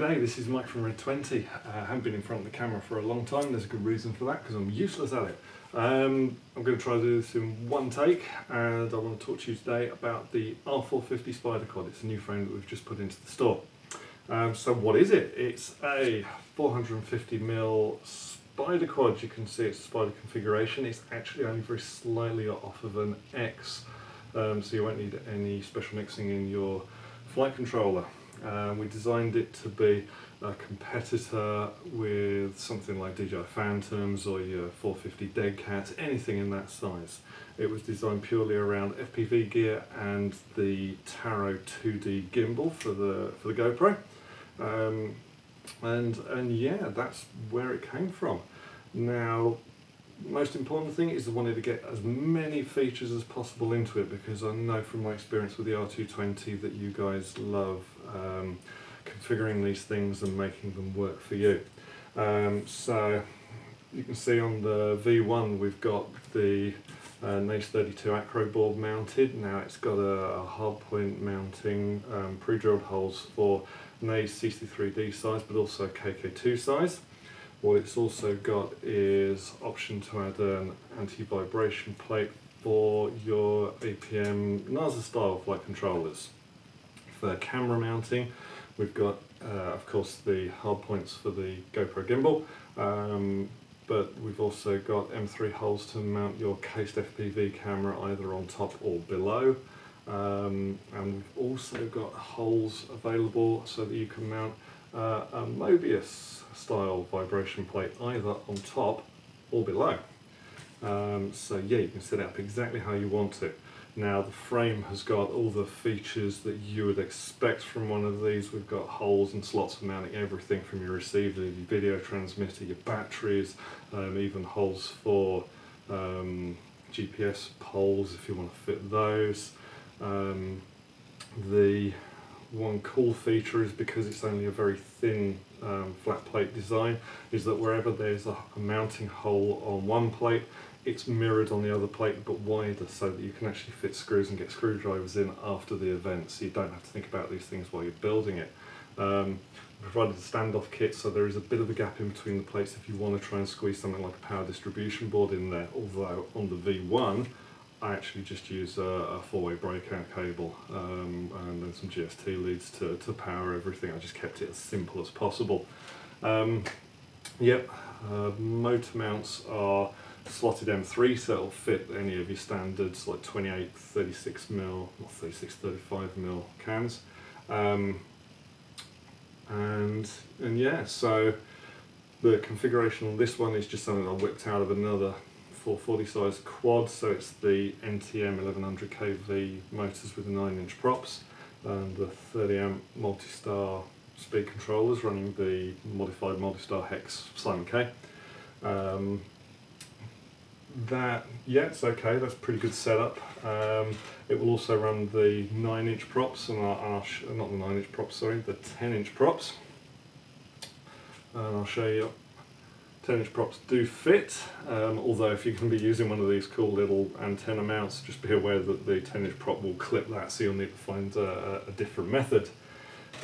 this is Mike from Red 20. Uh, I haven't been in front of the camera for a long time. There's a good reason for that because I'm useless at it. Um, I'm going to try to do this in one take and I want to talk to you today about the R450 Spider Quad. It's a new frame that we've just put into the store. Um, so what is it? It's a 450mm Spider Quad. You can see it's a Spider configuration. It's actually only very slightly off of an X um, so you won't need any special mixing in your flight controller. Um, we designed it to be a competitor with something like DJI Phantoms or your 450 Dead Cats, anything in that size. It was designed purely around FPV gear and the Tarot 2D gimbal for the for the GoPro. Um, and and yeah, that's where it came from. Now most important thing is I wanted to get as many features as possible into it because I know from my experience with the R220 that you guys love um, configuring these things and making them work for you. Um, so you can see on the V1 we've got the uh, Naze 32 acro board mounted. Now it's got a, a hardpoint mounting um, pre-drilled holes for Naze CC3D size but also KK2 size. What it's also got is option to add an anti-vibration plate for your APM Naza style flight controllers. For camera mounting, we've got, uh, of course, the hard points for the GoPro gimbal, um, but we've also got M3 holes to mount your cased FPV camera either on top or below. Um, and we've also got holes available so that you can mount uh, a Mobius style vibration plate either on top or below. Um, so yeah, you can set it up exactly how you want it. Now the frame has got all the features that you would expect from one of these. We've got holes and slots for mounting everything from your receiver, your video transmitter, your batteries, um, even holes for um, GPS poles if you want to fit those. Um, the one cool feature is because it's only a very thin um, flat plate design is that wherever there's a, a, mounting hole on one plate it's mirrored on the other plate but wider so that you can actually fit screws and get screwdrivers in after the event so you don't have to think about these things while you're building it. Um, provided a standoff kit so there is a bit of a gap in between the plates if you want to try and squeeze something like a power distribution board in there although on the V1 I actually just use a, a four-way breakout cable um, and then some JST leads to, to power everything. I just kept it as simple as possible. Um, yep, uh, motor mounts are slotted M3 so it'll fit any of your standards like 28, 36 mil, or 36, 35 mil cans. Um, and, and yeah, so the configuration on this one is just something I whipped out of another 440 size quad, so it's the NTM 1100 kV motors with the 9 inch props and the 30 amp multi-star speed controllers running the modified multi-star hex Simon K. Um, that, yeah, it's okay, that's pretty good setup. Um, it will also run the 9 inch props, and I'll, I'll not the 9 inch props, sorry, the 10 inch props. And I'll show you 10 inch props do fit, um, although if you're going to be using one of these cool little antenna mounts, just be aware that the 10 inch prop will clip that, so you'll need to find a, a different method.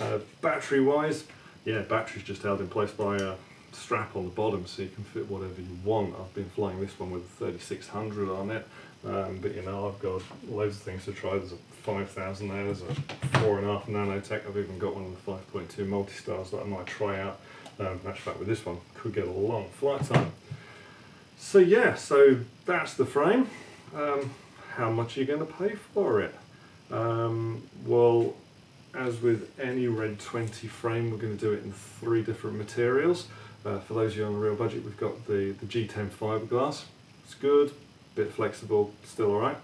Uh, battery wise, yeah, battery's just held in place by a strap on the bottom so you can fit whatever you want. I've been flying this one with 3600 on it, um, but you know, I've got loads of things to try. There's a 5000 there, there's a 4.5 nanotech, I've even got one of the 5.2 multi-stars that I might try out um, match that with this one, could get a long flight time. So yeah, so that's the frame. Um, how much are you going to pay for it? Um, well, as with any Red 20 frame, we're going to do it in three different materials. Uh, for those of you on a real budget, we've got the, the G10 fiberglass. It's good, bit flexible, still alright.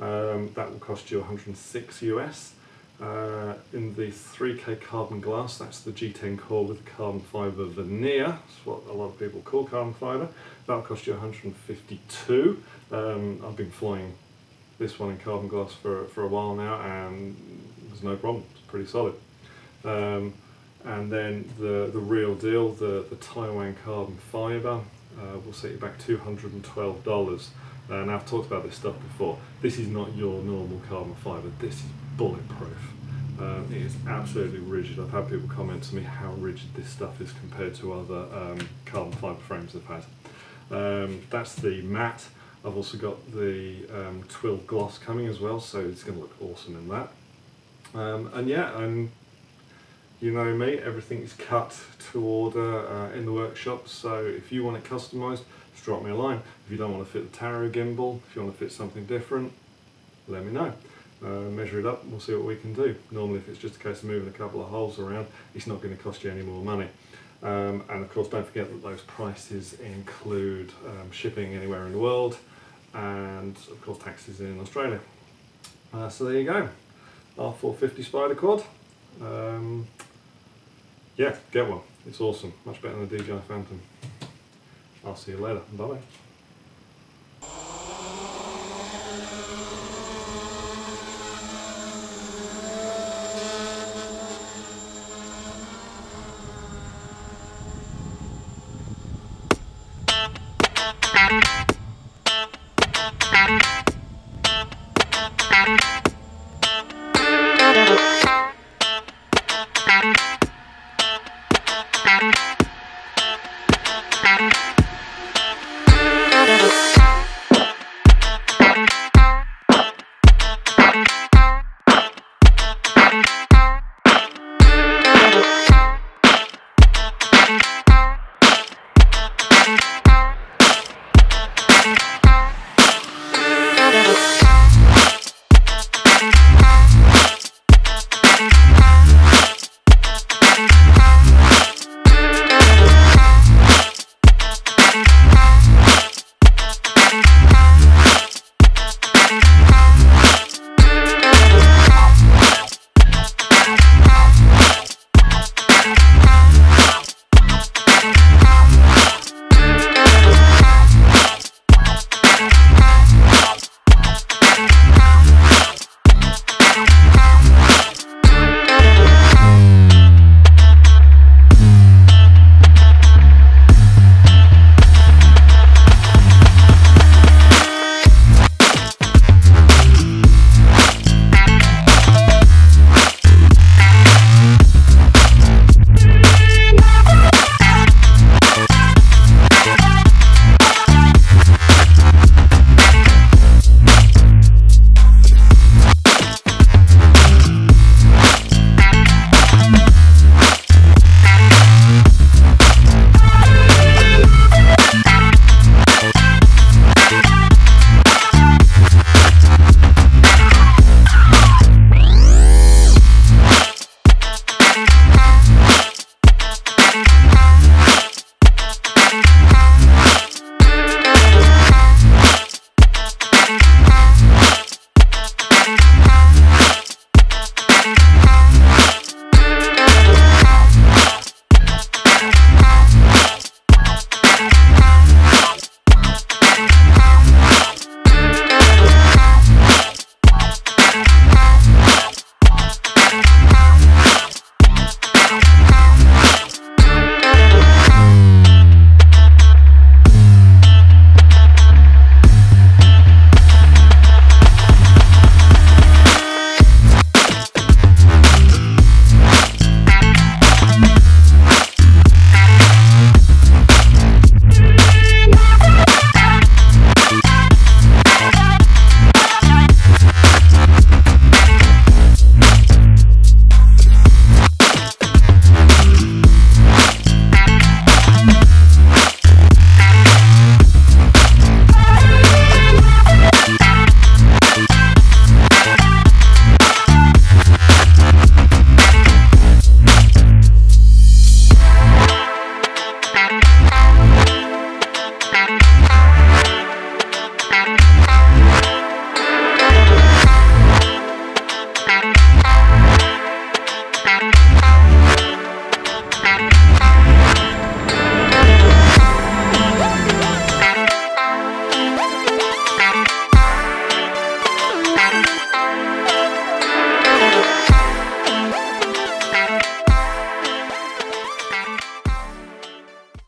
Um, that will cost you 106 US. Uh, in the 3K carbon glass, that's the G10 core with carbon fibre veneer, that's what a lot of people call carbon fibre. That'll cost you 152. Um, I've been flying this one in carbon glass for, for a while now and there's no problem, it's pretty solid. Um, and then the, the real deal, the, the Taiwan carbon fibre, uh, will set you back $212. Uh, I've talked about this stuff before. This is not your normal carbon fibre. This is bulletproof. Um, it is absolutely rigid. I've had people comment to me how rigid this stuff is compared to other um, carbon fibre frames I've had. Um, that's the matte. I've also got the um, twill gloss coming as well, so it's going to look awesome in that. Um, and yeah, and you know me, everything is cut to order uh, in the workshop, so if you want it customised, just drop me a line. If you don't want to fit the Tarot gimbal, if you want to fit something different, let me know. Uh, measure it up, we'll see what we can do. Normally if it's just a case of moving a couple of holes around, it's not going to cost you any more money. Um, and of course don't forget that those prices include um, shipping anywhere in the world and of course taxes in Australia. Uh, so there you go, R450 Spider Quad. Um, yeah, get one. It's awesome. Much better than the DJI Phantom. I'll see you later. Bye